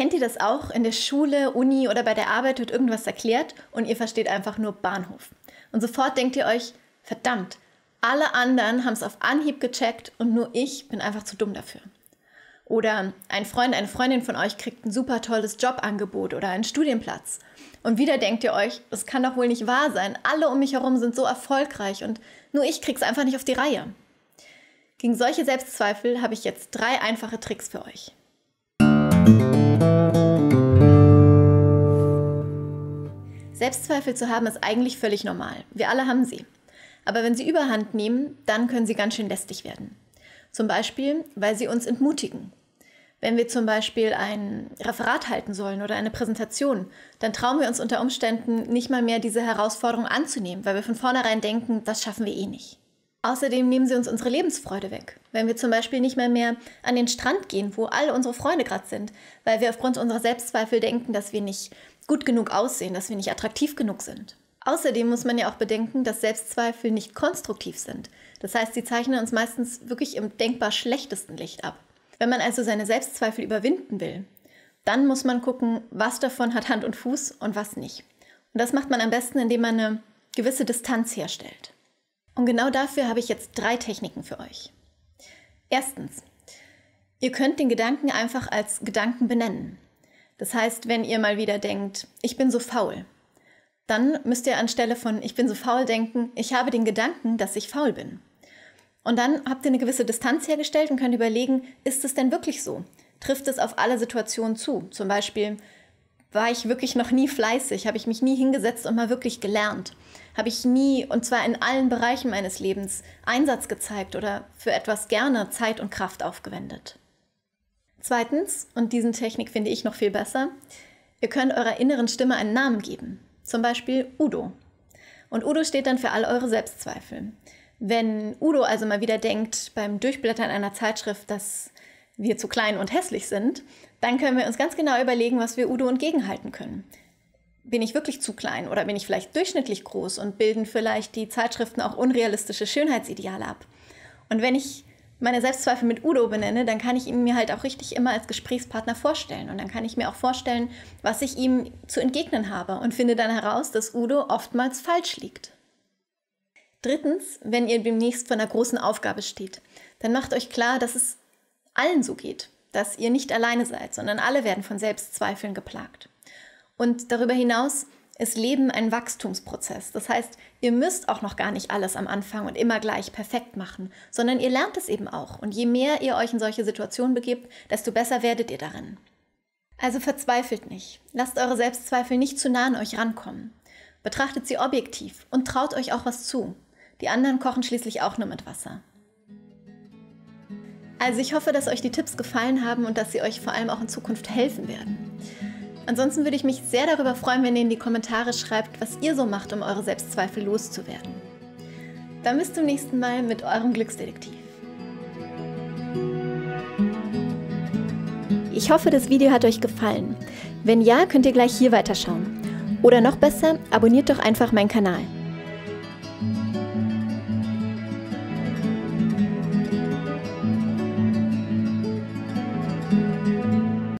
Kennt ihr das auch? In der Schule, Uni oder bei der Arbeit wird irgendwas erklärt und ihr versteht einfach nur Bahnhof. Und sofort denkt ihr euch, verdammt, alle anderen haben es auf Anhieb gecheckt und nur ich bin einfach zu dumm dafür. Oder ein Freund, eine Freundin von euch kriegt ein super tolles Jobangebot oder einen Studienplatz. Und wieder denkt ihr euch, das kann doch wohl nicht wahr sein. Alle um mich herum sind so erfolgreich und nur ich krieg's einfach nicht auf die Reihe. Gegen solche Selbstzweifel habe ich jetzt drei einfache Tricks für euch. Selbstzweifel zu haben ist eigentlich völlig normal. Wir alle haben sie. Aber wenn sie überhand nehmen, dann können sie ganz schön lästig werden. Zum Beispiel, weil sie uns entmutigen. Wenn wir zum Beispiel ein Referat halten sollen oder eine Präsentation, dann trauen wir uns unter Umständen nicht mal mehr, diese Herausforderung anzunehmen, weil wir von vornherein denken, das schaffen wir eh nicht. Außerdem nehmen sie uns unsere Lebensfreude weg. Wenn wir zum Beispiel nicht mehr mehr an den Strand gehen, wo all unsere Freunde gerade sind, weil wir aufgrund unserer Selbstzweifel denken, dass wir nicht gut genug aussehen, dass wir nicht attraktiv genug sind. Außerdem muss man ja auch bedenken, dass Selbstzweifel nicht konstruktiv sind. Das heißt, sie zeichnen uns meistens wirklich im denkbar schlechtesten Licht ab. Wenn man also seine Selbstzweifel überwinden will, dann muss man gucken, was davon hat Hand und Fuß und was nicht. Und das macht man am besten, indem man eine gewisse Distanz herstellt. Und genau dafür habe ich jetzt drei Techniken für euch. Erstens, ihr könnt den Gedanken einfach als Gedanken benennen. Das heißt, wenn ihr mal wieder denkt, ich bin so faul, dann müsst ihr anstelle von ich bin so faul denken, ich habe den Gedanken, dass ich faul bin. Und dann habt ihr eine gewisse Distanz hergestellt und könnt überlegen, ist es denn wirklich so? Trifft es auf alle Situationen zu? Zum Beispiel, war ich wirklich noch nie fleißig? Habe ich mich nie hingesetzt und mal wirklich gelernt? Habe ich nie, und zwar in allen Bereichen meines Lebens, Einsatz gezeigt oder für etwas gerne Zeit und Kraft aufgewendet? Zweitens, und diesen Technik finde ich noch viel besser, ihr könnt eurer inneren Stimme einen Namen geben. Zum Beispiel Udo. Und Udo steht dann für all eure Selbstzweifel. Wenn Udo also mal wieder denkt beim Durchblättern einer Zeitschrift, dass wir zu klein und hässlich sind, dann können wir uns ganz genau überlegen, was wir Udo entgegenhalten können. Bin ich wirklich zu klein oder bin ich vielleicht durchschnittlich groß und bilden vielleicht die Zeitschriften auch unrealistische Schönheitsideale ab? Und wenn ich meine Selbstzweifel mit Udo benenne, dann kann ich ihn mir halt auch richtig immer als Gesprächspartner vorstellen. Und dann kann ich mir auch vorstellen, was ich ihm zu entgegnen habe und finde dann heraus, dass Udo oftmals falsch liegt. Drittens, wenn ihr demnächst vor einer großen Aufgabe steht, dann macht euch klar, dass es allen so geht, dass ihr nicht alleine seid, sondern alle werden von Selbstzweifeln geplagt. Und darüber hinaus ist Leben ein Wachstumsprozess. Das heißt, ihr müsst auch noch gar nicht alles am Anfang und immer gleich perfekt machen, sondern ihr lernt es eben auch. Und je mehr ihr euch in solche Situationen begebt, desto besser werdet ihr darin. Also verzweifelt nicht. Lasst eure Selbstzweifel nicht zu nah an euch rankommen. Betrachtet sie objektiv und traut euch auch was zu. Die anderen kochen schließlich auch nur mit Wasser. Also ich hoffe, dass euch die Tipps gefallen haben und dass sie euch vor allem auch in Zukunft helfen werden. Ansonsten würde ich mich sehr darüber freuen, wenn ihr in die Kommentare schreibt, was ihr so macht, um eure Selbstzweifel loszuwerden. Dann bis zum nächsten Mal mit eurem Glücksdetektiv. Ich hoffe, das Video hat euch gefallen. Wenn ja, könnt ihr gleich hier weiterschauen. Oder noch besser, abonniert doch einfach meinen Kanal.